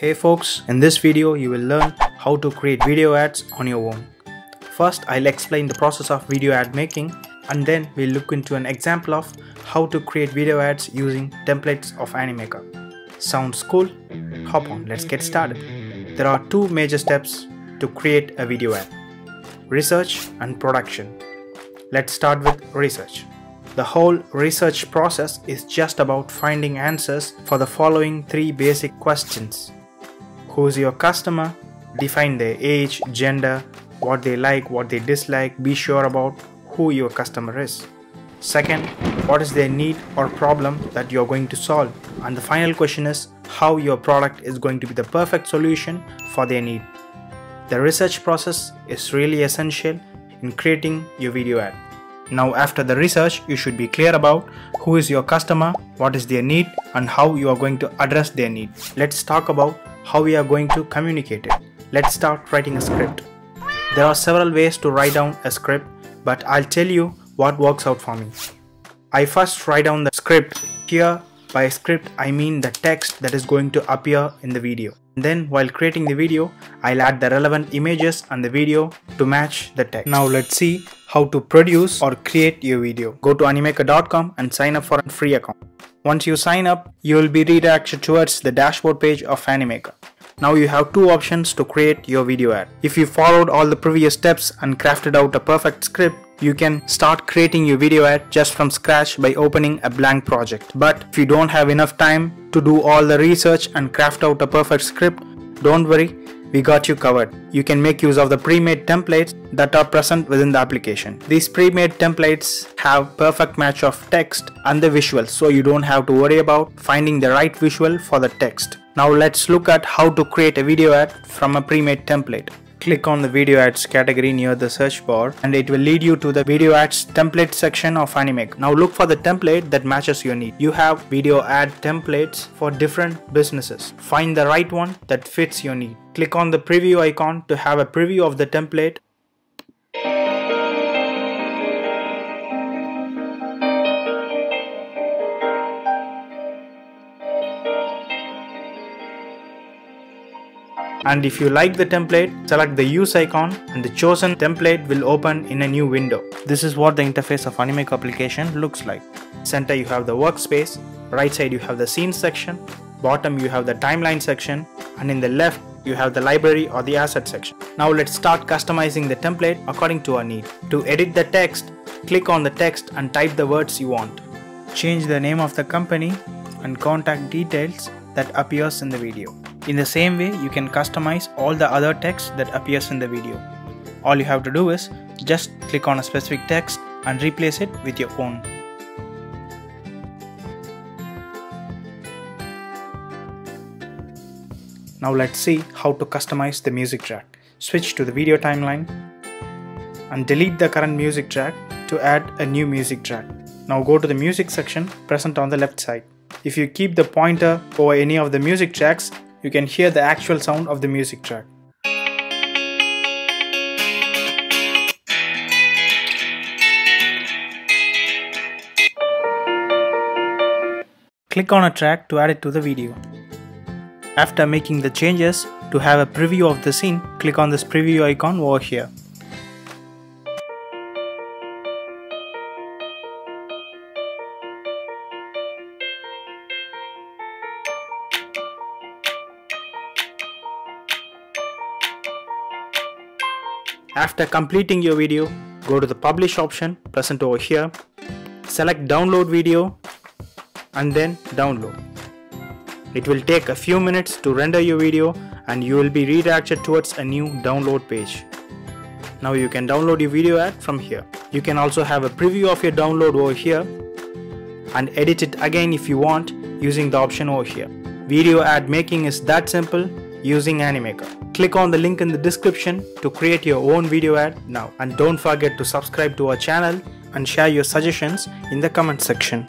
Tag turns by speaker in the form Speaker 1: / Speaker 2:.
Speaker 1: Hey folks, in this video you will learn how to create video ads on your own. First I'll explain the process of video ad making and then we'll look into an example of how to create video ads using templates of Animaker. Sounds cool? Hop on, let's get started. There are two major steps to create a video ad. Research and production. Let's start with research. The whole research process is just about finding answers for the following three basic questions. Who's your customer? Define their age, gender, what they like, what they dislike, be sure about who your customer is. Second, what is their need or problem that you're going to solve? And the final question is how your product is going to be the perfect solution for their need. The research process is really essential in creating your video ad. Now after the research, you should be clear about who is your customer, what is their need and how you are going to address their need. Let's talk about how we are going to communicate it. Let's start writing a script. There are several ways to write down a script, but I'll tell you what works out for me. I first write down the script. Here by script I mean the text that is going to appear in the video. Then while creating the video, I'll add the relevant images and the video to match the text. Now let's see how to produce or create your video. Go to animaker.com and sign up for a free account. Once you sign up, you will be redirected towards the dashboard page of Animaker. Now you have two options to create your video ad. If you followed all the previous steps and crafted out a perfect script, you can start creating your video ad just from scratch by opening a blank project. But if you don't have enough time to do all the research and craft out a perfect script, don't worry, we got you covered. You can make use of the pre-made templates that are present within the application. These pre-made templates have perfect match of text and the visual so you don't have to worry about finding the right visual for the text. Now let's look at how to create a video ad from a pre-made template. Click on the video ads category near the search bar and it will lead you to the video ads template section of Animaker. Now look for the template that matches your need. You have video ad templates for different businesses. Find the right one that fits your need. Click on the preview icon to have a preview of the template and if you like the template, select the use icon and the chosen template will open in a new window. This is what the interface of Animaker application looks like. Center you have the workspace, right side you have the scene section, bottom you have the timeline section and in the left you have the library or the asset section. Now let's start customizing the template according to our need. To edit the text, click on the text and type the words you want. Change the name of the company and contact details that appears in the video. In the same way, you can customize all the other text that appears in the video. All you have to do is just click on a specific text and replace it with your own. Now let's see how to customize the music track. Switch to the video timeline and delete the current music track to add a new music track. Now go to the music section present on the left side. If you keep the pointer over any of the music tracks, you can hear the actual sound of the music track. Click on a track to add it to the video. After making the changes, to have a preview of the scene, click on this preview icon over here. After completing your video, go to the publish option present over here, select download video and then download. It will take a few minutes to render your video and you will be redirected towards a new download page. Now you can download your video ad from here. You can also have a preview of your download over here and edit it again if you want using the option over here. Video ad making is that simple using Animaker. Click on the link in the description to create your own video ad now and don't forget to subscribe to our channel and share your suggestions in the comment section.